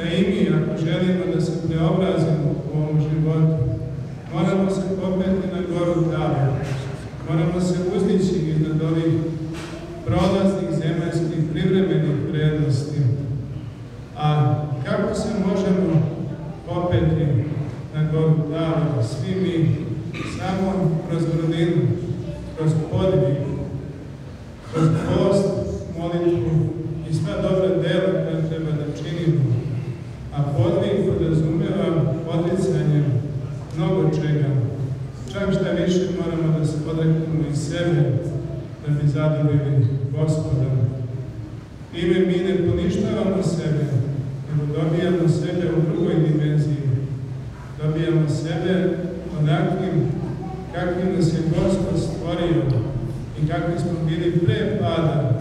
da i mi, ako želimo da se preobrazimo u ovom životu, moramo se popeti na goru Tavija. Moramo se uzdići iznad ovih prolaznih zemaljskih privremenih vrednosti. A kako se možemo popeti na goru Tavija? Svi mi samo kroz vrdinu, kroz podvig, kroz post, molitvu Čak šta više moramo da se odreknemo i sebe da bi zadovoljili gospoda. Time mi ne poništavamo sebe, nego dobijamo sebe u drugoj dimenziji. Dobijamo sebe onakvim kakvim nas je Gospod stvorio i kakvi smo bili pre pada.